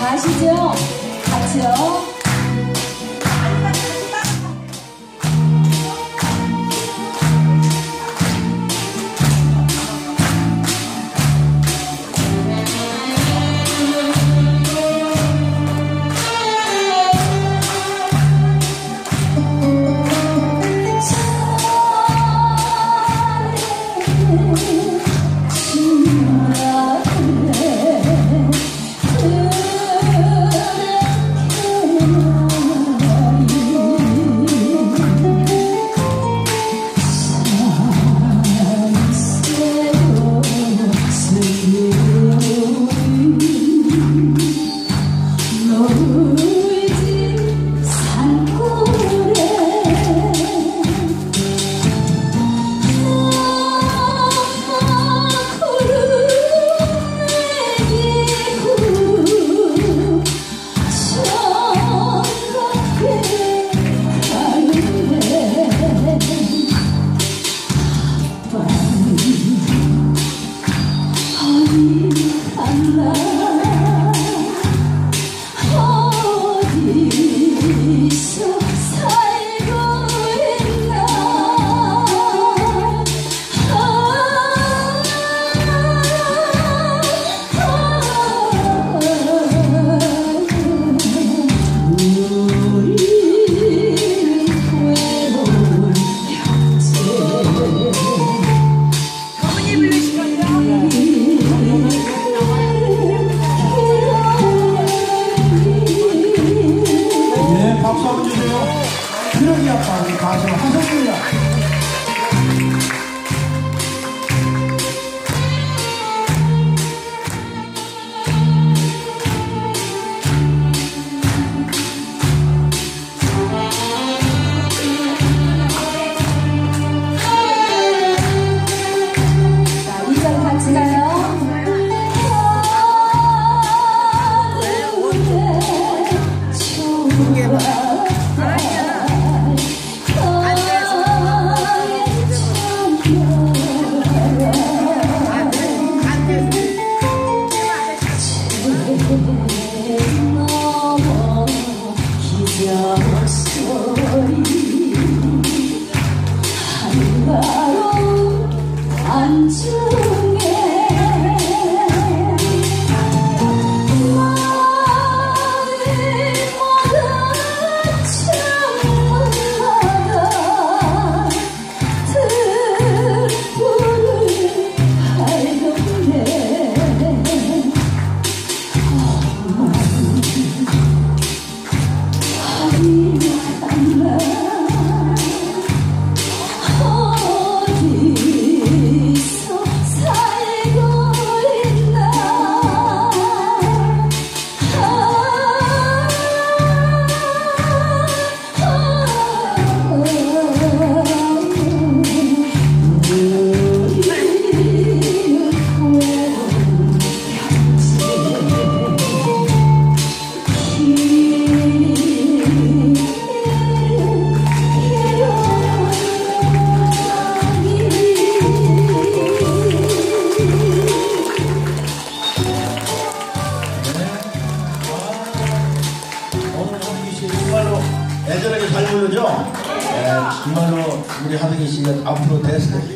아시죠? 같이요. 네, 그러기 아빠, 가수 하성입니다. 어디서 애절하게 잘 부르죠? 네, 정말로 우리 하동기 씨가 앞으로 대세